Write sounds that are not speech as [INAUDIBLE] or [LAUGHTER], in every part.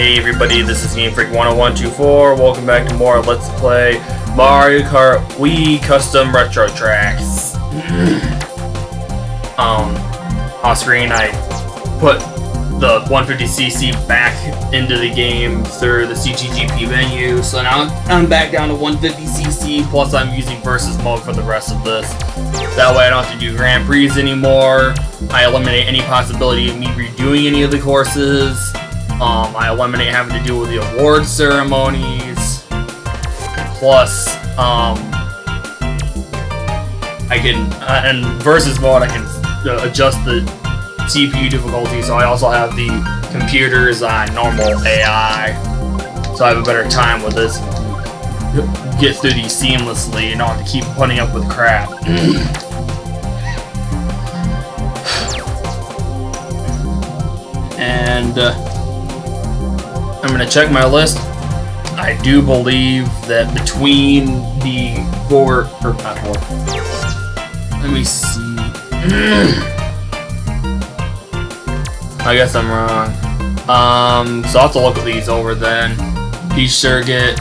Hey everybody, this is Game Freak 10124. Welcome back to more Let's Play Mario Kart Wii Custom Retro Tracks. [CLEARS THROAT] um, off screen I put the 150cc back into the game through the CTGP menu, so now I'm back down to 150cc, plus I'm using Versus mode for the rest of this. That way I don't have to do Grand Prix anymore, I eliminate any possibility of me redoing any of the courses, um, I eliminate having to deal with the award ceremonies, plus, um, I can, uh, and Versus mode I can uh, adjust the CPU difficulty, so I also have the computers on normal AI, so I have a better time with this. Get through these seamlessly and not have to keep putting up with crap. [CLEARS THROAT] and uh, I'm gonna check my list. I do believe that between the four, or not four, let me see. [CLEARS THROAT] I guess I'm wrong. Um, so I'll have to look at these over then. Peach Circuit,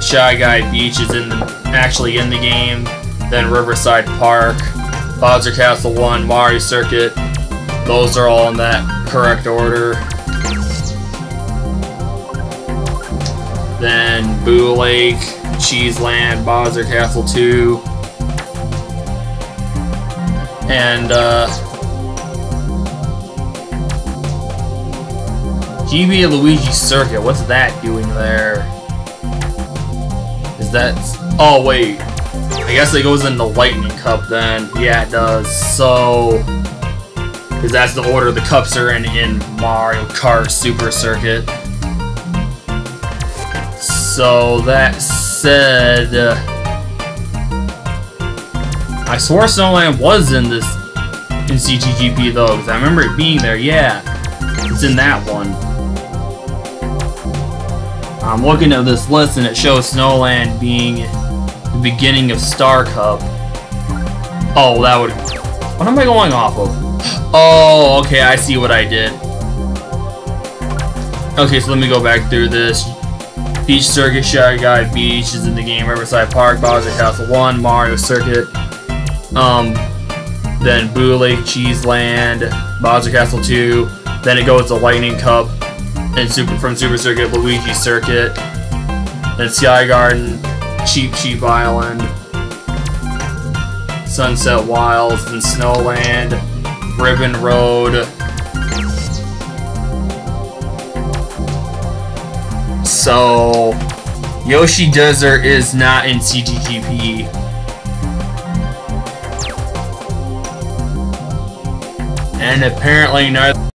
Shy Guy Beach is in the, actually in the game. Then Riverside Park, Bowser Castle 1, Mario Circuit. Those are all in that correct order. Then Boo Lake, Cheeseland, Bowser Castle 2. And, uh, GB Luigi Circuit, what's that doing there? Is that... Oh, wait. I guess it goes in the Lightning Cup then. Yeah, it does. So... Because that's the order the cups are in in Mario Kart Super Circuit. So, that said... Uh, I swore Snowland was in this in CTGP though, because I remember it being there, yeah. It's in that one. I'm looking at this list and it shows Snowland being the beginning of Star Cup. Oh, that would... What am I going off of? Oh, okay, I see what I did. Okay, so let me go back through this. Peach Circuit, Shy Guy Beach is in the game, Riverside Park, Bowser Castle 1, Mario Circuit, um, then Boo Lake, Cheese Land, Bowser Castle 2, then it goes to Lightning Cup, and Super from Super Circuit, Luigi Circuit, then Sky Garden, Cheep Cheep Island, Sunset Wilds, then Snowland, Ribbon Road. So, Yoshi Desert is not in CTGP. And apparently neither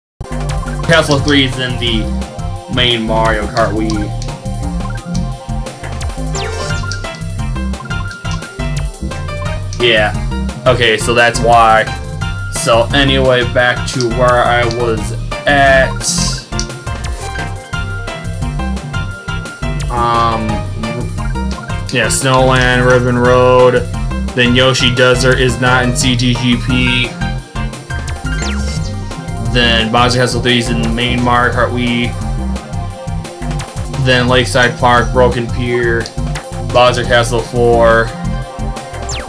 Castle 3 is in the main Mario Kart Wii. Yeah. Okay, so that's why. So anyway, back to where I was at. Um, yeah, Snowland, Ribbon Road. Then Yoshi Desert is not in CTGP. Then Bowser Castle 3 is in main Mario Kart Wii. Then Lakeside Park, Broken Pier, Bowser Castle 4,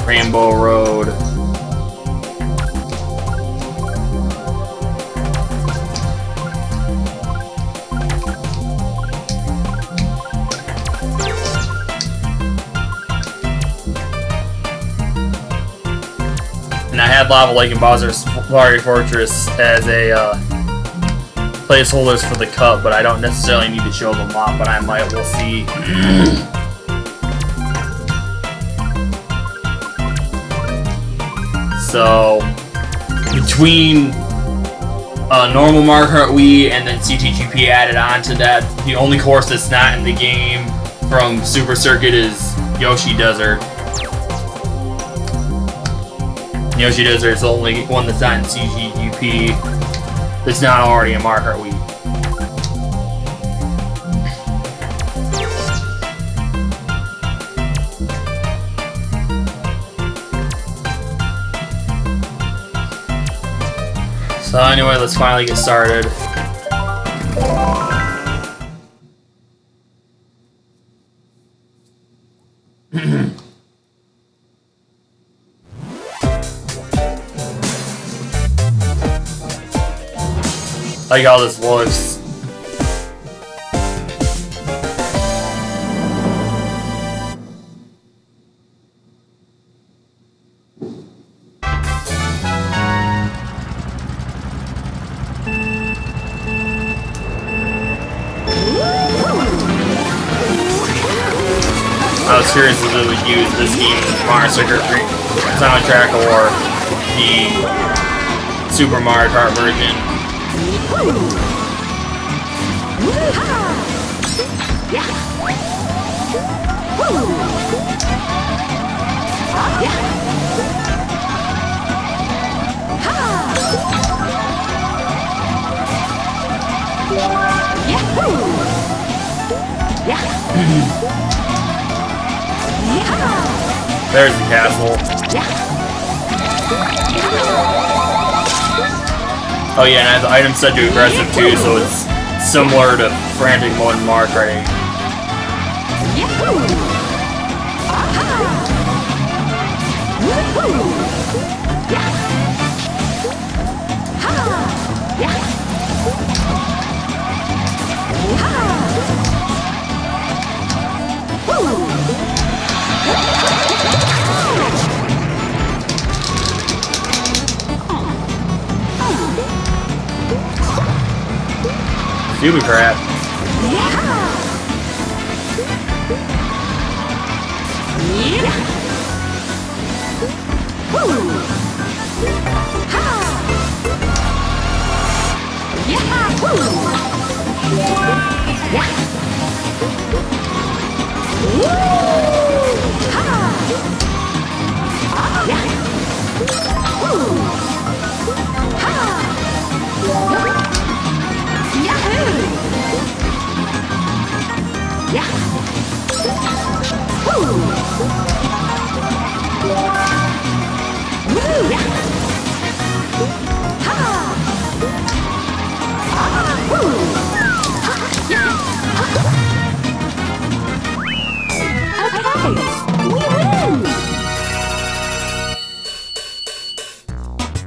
Rainbow Road. Had Lava Lake and Bowser's Mario Fortress as a uh, placeholders for the cup, but I don't necessarily need to show them off, but I might, we'll see. so, between uh, normal Mario Kart Wii and then CTGP added on to that, the only course that's not in the game from Super Circuit is Yoshi Desert. Yoshi Desert is the only one that's not in CTGP that's not already a Mario Kart Wii. So anyway, let's finally get started. Like how this looks. I was curious if would use this game Mario Circuit soundtrack or the Super Mario Kart version. There's the castle. Oh yeah, and I the item set to aggressive too, so it's similar to Frantic Mode and Mark Ray. Stupid crap.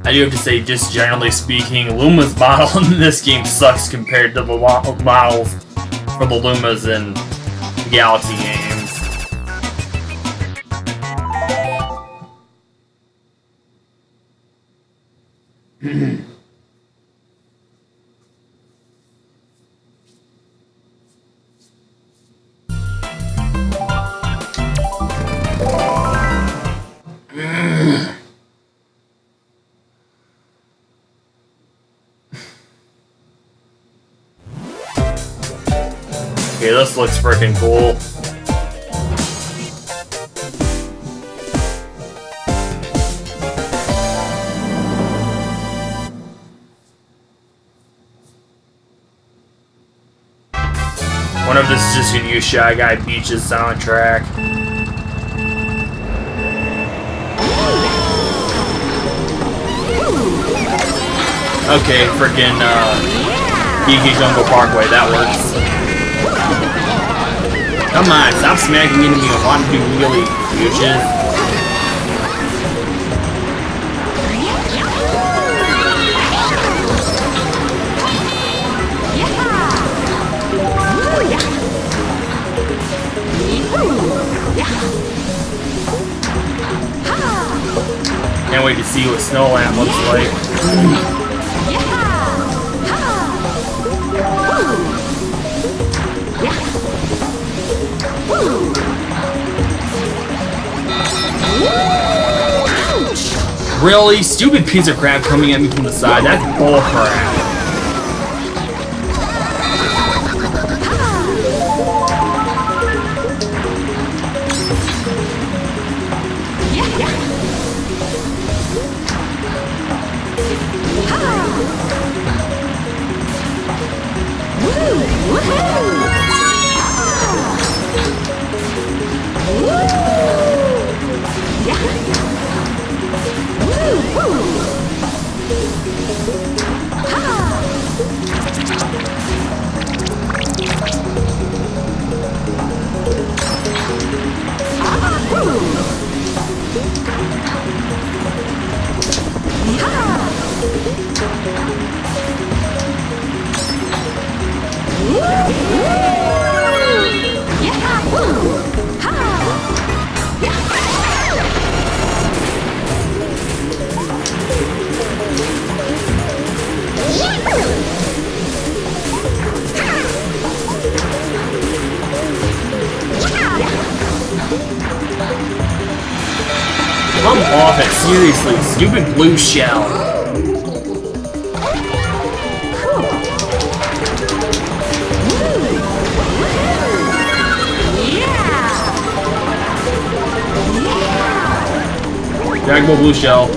I do have to say, just generally speaking, Luma's [LAUGHS] model in this game sucks compared to the models for the Lumas in Galaxy Okay, this looks freaking cool. Wonder if this is just gonna use Shy Guy Beach's soundtrack. Okay, freaking uh, DK Jungle Parkway, that works. Come on, stop smacking into me. I want to do really douches. Can't wait to see what Snow Snowland looks like. Really? Stupid piece of crap coming at me from the side. That's bull crap. Come off it, seriously, stupid blue shell. Dragon Ball Blue Shell.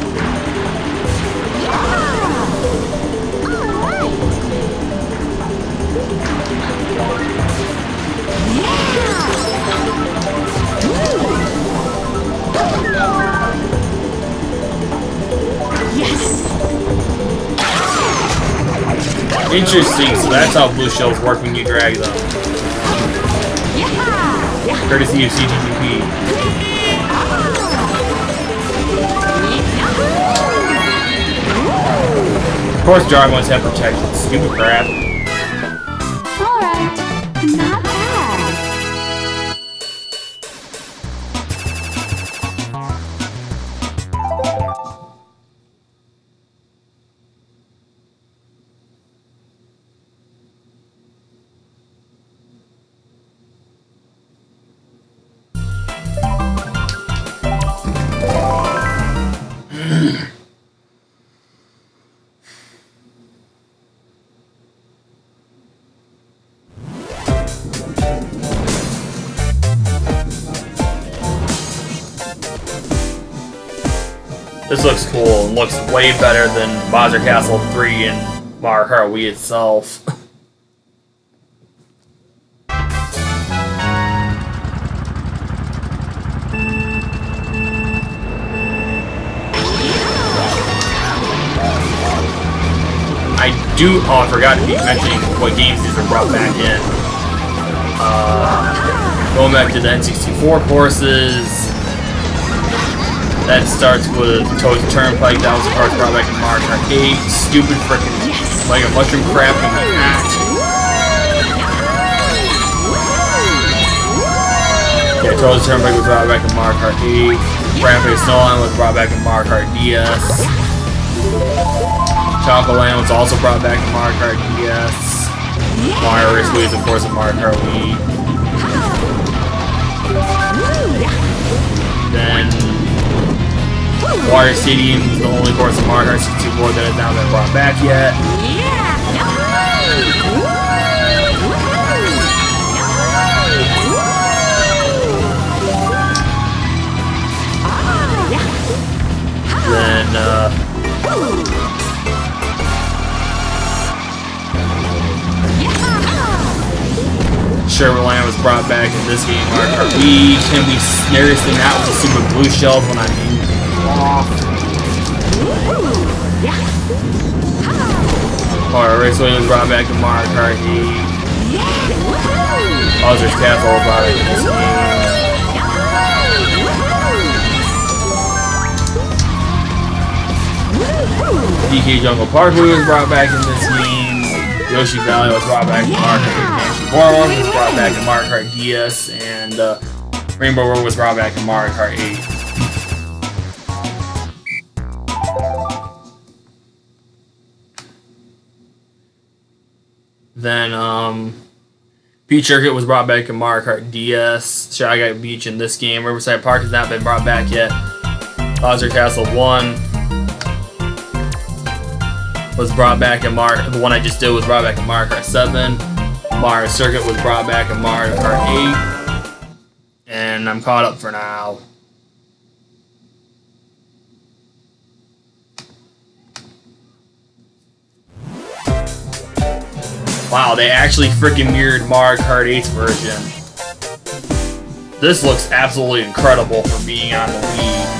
Interesting, so that's how blue shells work when you drag them. Courtesy of CTGP. Course Jarmon's have protection. Stupid crap. This looks cool and looks way better than Bowser Castle 3 and Mario Kart Wii itself. I do. Oh, I forgot to keep mentioning what games these are brought back in. Uh, going back to the N64 courses. That starts with Toad's Turnpike. That was the course brought back in Mario Kart 8. Stupid frickin' like a mushroom crap in the act. Yeah, Toad's Turnpike was brought back in Mario 8. Frappe Snowland was brought back in Mario Kart DS. Choco Land was also brought back in Mario Kart DS. Mario Raceway is of course in Mario Kart Wii. Wario Stadium is the only course in Mario Kart 64 that has not been brought back yet. Then uh, Sherwood was brought back in this game. Mario Kart Wii can this thing out with the super blue shells when I'm in off. Mario Raceway was brought back in Mario Kart 8. Bowser's Castle was brought back in this game. DK Jungle Parkway was brought back in this game. Yoshi Valley was brought back in Mario Kart 8. Was brought back in Mario Kart DS, and uh, Rainbow Road was brought back in Mario Kart 8. Then, um, Peach Circuit was brought back in Mario Kart DS. Shy Beach in this game. Riverside Park has not been brought back yet. Bowser Castle 1 was brought back in Mario. The one I just did was brought back in Mario Kart 7. Mario Circuit was brought back in Mario Kart 8. And I'm caught up for now. Wow, they actually freaking mirrored Mario Kart 8's version. This looks absolutely incredible for being on the Wii.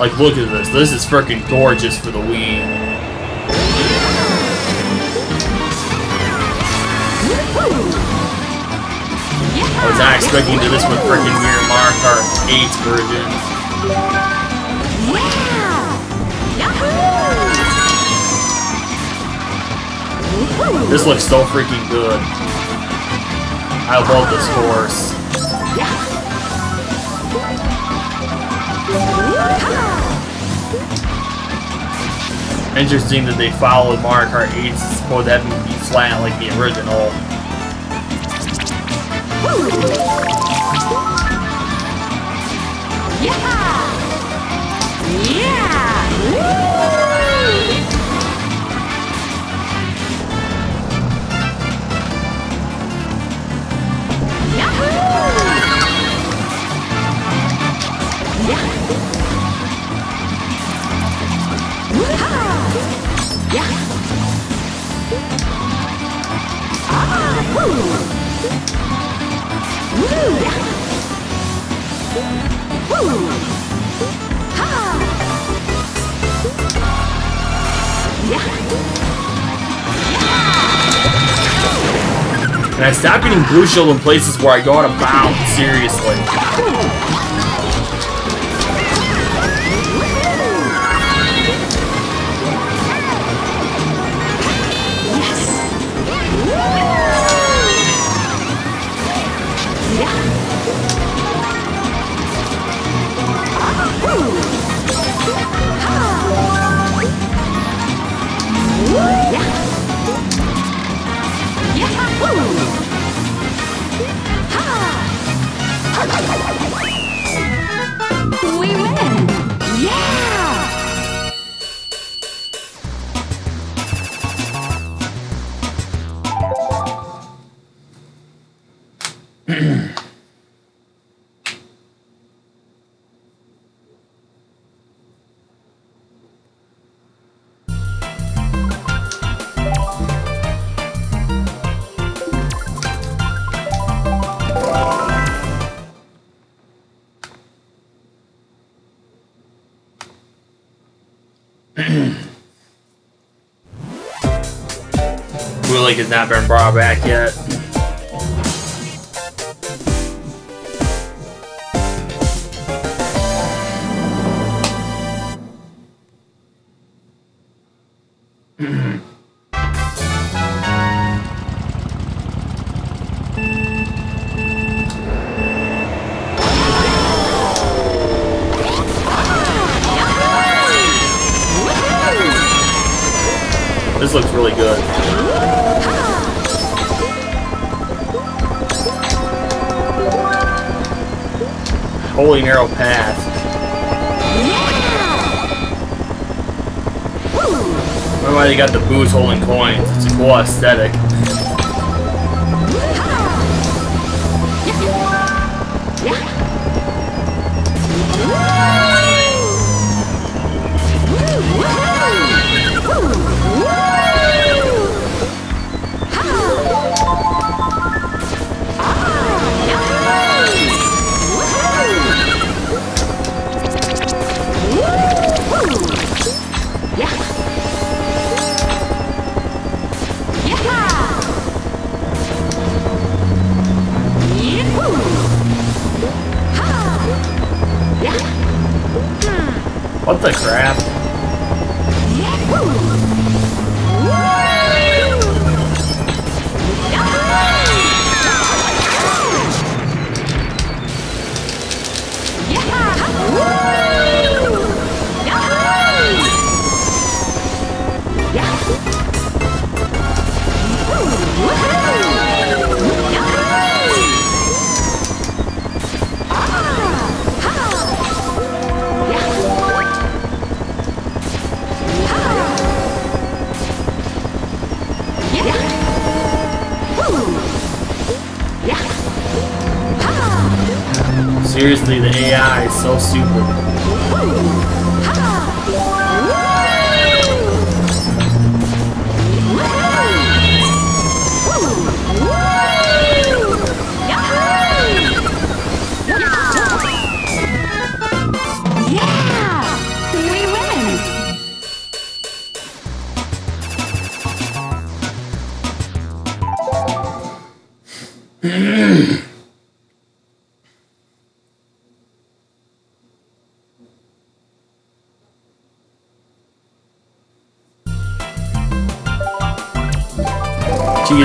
Like, look at this. This is freaking gorgeous for the Wii. Not expecting to this would freaking mirror Mario Kart 8's version. This looks so freaking good. I love this course. Interesting that they followed Mario Kart 8's supposed to have him be flat like the original. Woo! And I stopped getting blue shield in places where I go out of bounds, seriously. Lake has not been brought back yet. Holy narrow path. Know why they got the boots holding coins. It's a cool aesthetic. What the crap? AI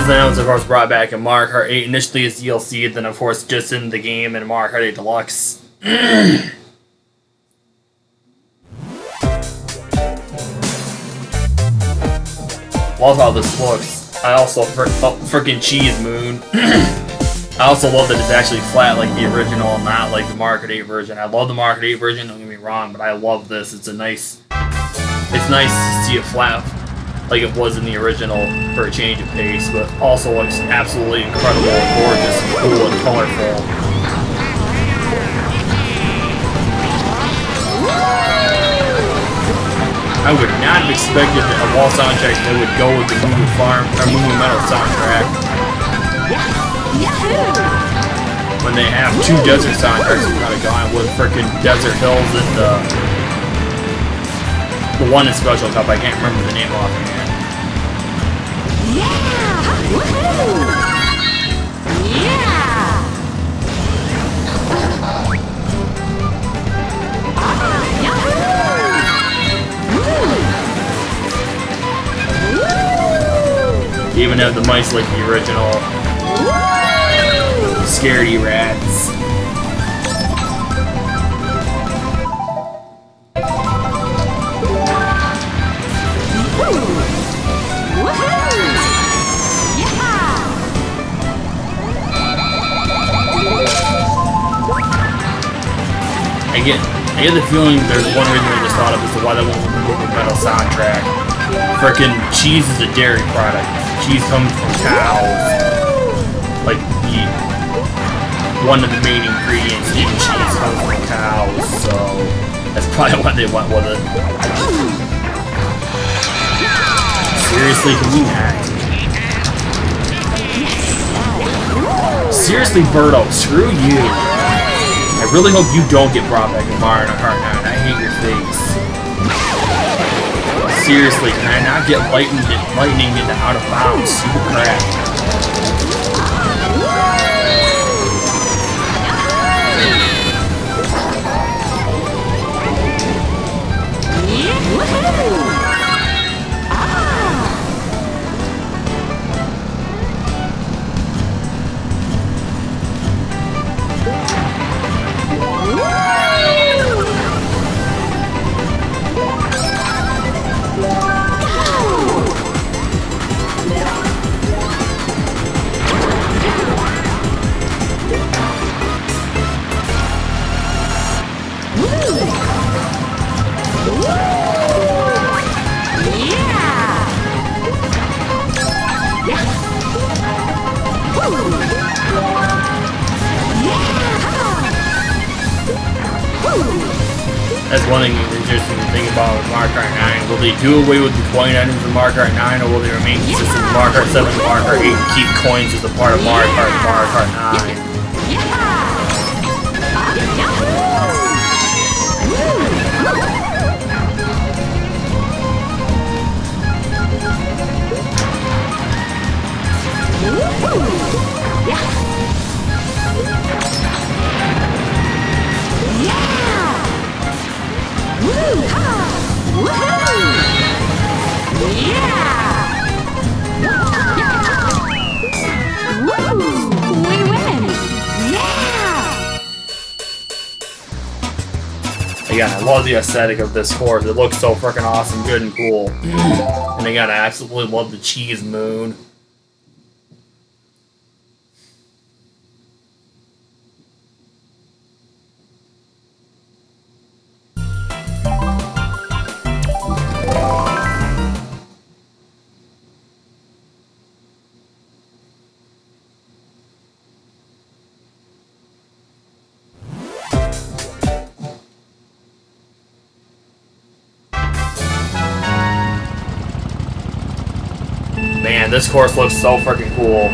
Then was of course brought back in Mario Kart 8 initially as DLC, then of course just in the game in Mario Kart 8 Deluxe. [CLEARS THROAT] Love how this looks. I also fr oh, freaking Cheese Moon. [CLEARS THROAT] I also love that it's actually flat like the original, not like the Mario Kart 8 version. I love the Mario Kart 8 version, don't get me wrong, but I love this. It's a nice, it's nice to see it flat like it was in the original for a change of pace, but also looks absolutely incredible, gorgeous, cool, and colorful. I would not have expected a wall soundtrack that would go with the Moo Farm or Moo Metal soundtrack. When they have two desert soundtracks, kind of gone with freaking Desert Hills and uh, the one in Special Cup. I can't remember the name offhand. Yeah! Woohoo! Yeah! Ah, yahoo! Woo! Woo! Even have the mice like the original Woo! Scaredy Rats. Get I get the feeling there's one reason I just thought of as to why they won't remove the metal soundtrack. Frickin' cheese is a dairy product. Cheese comes from cows. Like the one of the main ingredients in cheese comes from cows, so that's probably why they went with it. Seriously, can we not? Seriously, Birdo, screw you. I really hope you don't get brought back in Mario Kart 9. I hate your face. Seriously, can I not get lightning, lightning into out of bounds? Crap. That's one thing interesting to think about with Mario Kart 9. Will they do away with the coin items in Mario Kart 9, or will they remain consistent with Mario Kart 7 and Mario Kart 8 and keep coins as a part of Mario Kart and Mario Kart 9? Again, I love the aesthetic of this course. It looks so freaking awesome, good and cool. Mm. and again, I absolutely love the cheese moon. This course looks so freaking cool.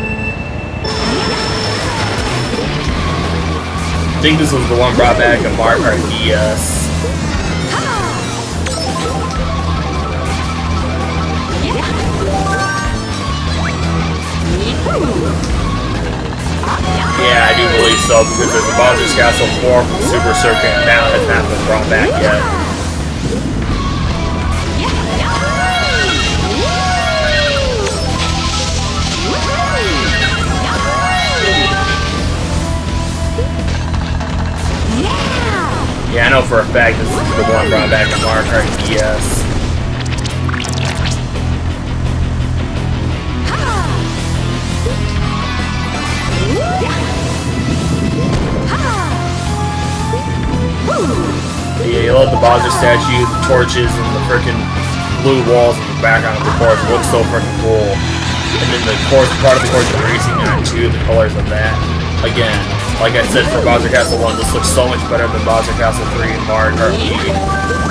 I think this was the one brought back Mario Kart DS. Yeah, I do believe so, because there's a Bowser's Castle 4 from Super Circuit, and that has not been brought back yet. Yeah, I know for a fact this is the one brought back in Mario Kart DS. Yeah, you love the Bowser statue, the torches, and the freaking blue walls in the background of the course. It looks so freaking cool. And then the course, part of the course is racing on too, the colors of that. Again, like I said for Bowser Castle 1, this looks so much better than Bowser Castle 3 and Mario Kart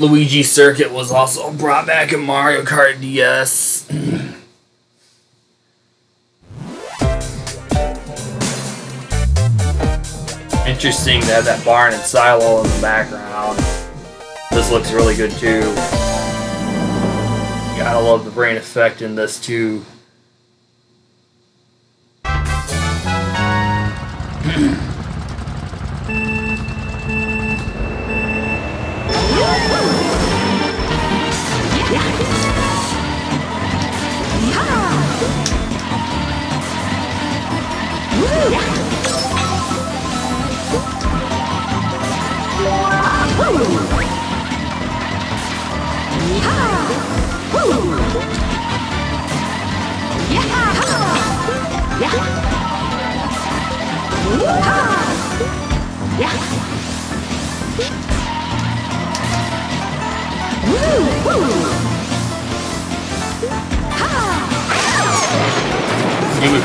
Luigi Circuit was also brought back in Mario Kart DS. Interesting to have that barn and silo in the background. This looks really good too. Gotta love the brain effect in this too. [CLEARS THROAT]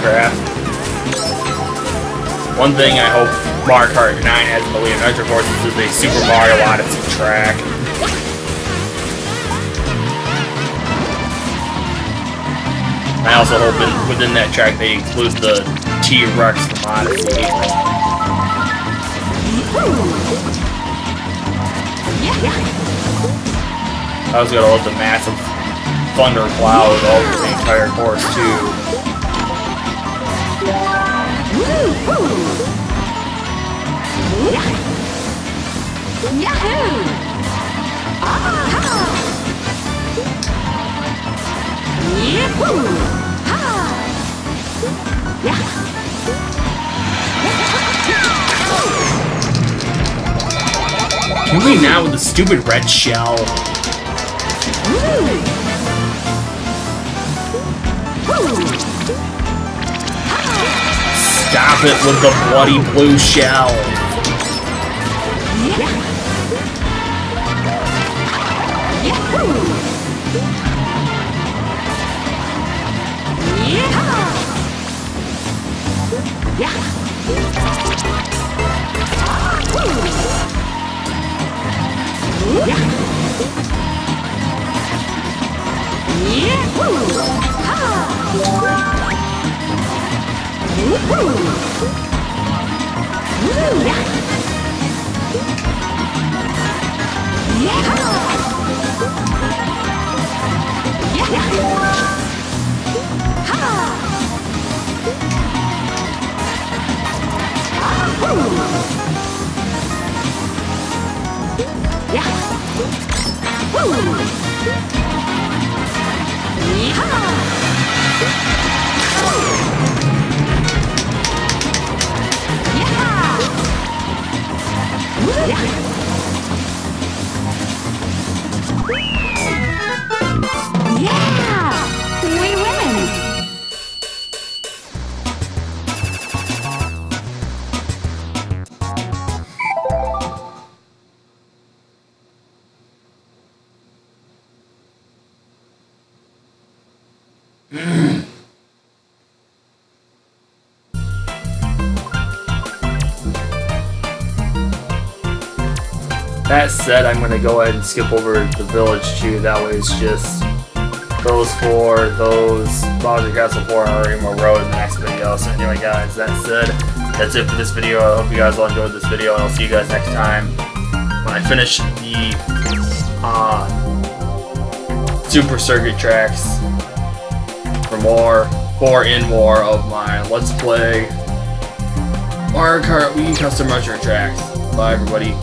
Crap. One thing I hope Mario Kart 9 has in the Leon Adventure Forces is a Super Mario Odyssey track. I also hope in, within that track they include the T-Rex from Odyssey. I was gonna love the massive thunder cloud over the entire course too. Yahoo! Yahoo! We now with the stupid red shell? Stop it with the bloody blue shell. That said, I'm gonna go ahead and skip over the village too. That way it's just those four, those Bowser Castle 4 and Rainbow Road in the next video. So anyway guys, that said, that's it for this video. I hope you guys all enjoyed this video and I'll see you guys next time when I finish the uh, Super Circuit tracks for more, for in more of my Let's Play Mario Kart Wii Custom Measure tracks. Bye everybody.